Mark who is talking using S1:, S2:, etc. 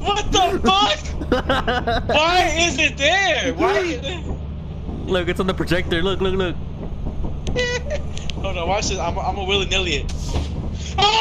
S1: What the fuck? Why is it there? Why?
S2: Look, it's on the projector. Look, look, look.
S1: Hold on, watch this. I'm, I'm a willy nilly it. Oh,